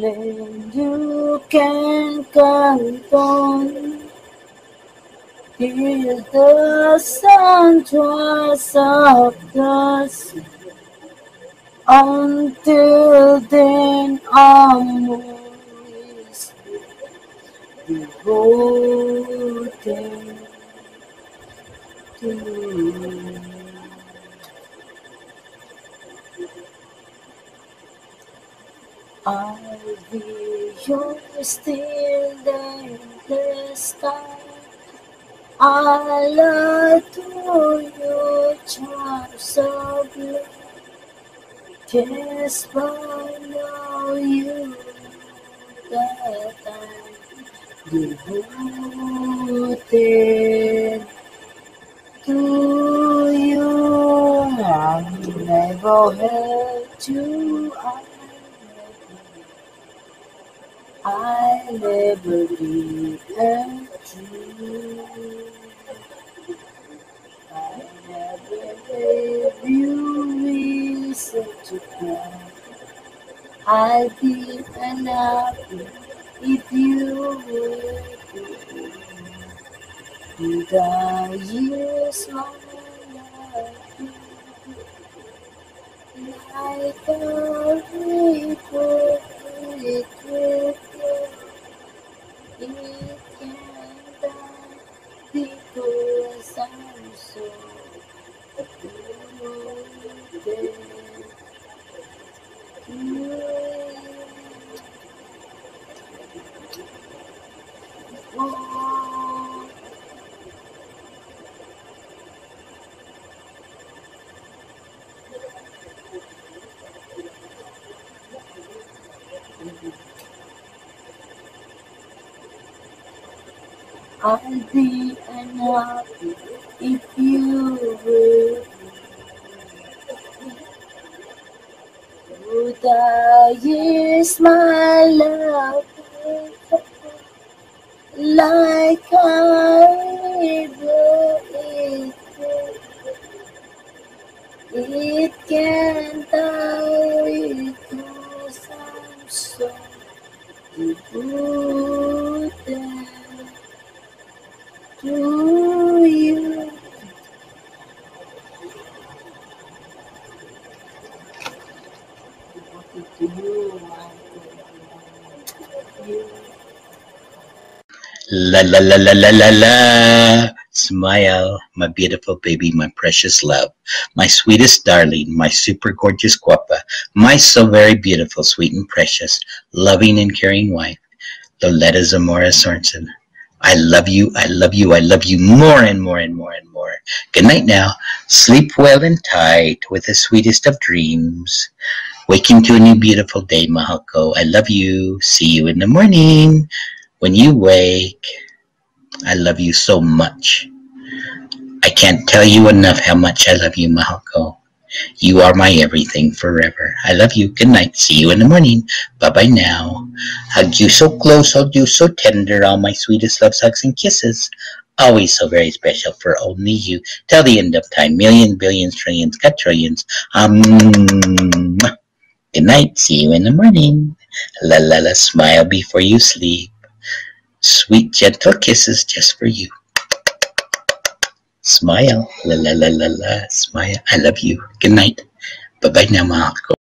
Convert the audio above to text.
you can count on till the sun dries up the sea. Until then, always devoted to you. I'll be yours till the endless sky. I'll adore your charms of love. Just by now you that I'm devoted to you. I'll never had you. I I never did hurt you. I never gave you reason to cry. I'd be unhappy if you would. Did I use my life like a? I'm so you. I'll be unhappy if you will. Would I use my love like a river? It, it can die because I'm so devoted to you. Devoted to you, my you. La la la la la la la. Smile, my beautiful baby, my precious love, my sweetest darling, my super gorgeous guapa, my so very beautiful, sweet and precious, loving and caring wife, Loleta Zamora Sorenson. I love you, I love you, I love you more and more and more and more. Good night now. Sleep well and tight with the sweetest of dreams. Waking to a new beautiful day, Mahako. I love you. See you in the morning when you wake. I love you so much. I can't tell you enough how much I love you, Mahako. You are my everything forever. I love you. Good night. See you in the morning. Bye bye now. Hug you so close, hold you so tender. All my sweetest loves, hugs, and kisses. Always so very special for only you. Till the end of time. Millions, billions, trillions, quadrillions. Um, good night. See you in the morning. La la la. Smile before you sleep. Sweet, gentle kisses just for you. Smile. La la la la la. Smile. I love you. Good night. Bye bye now, Mahako.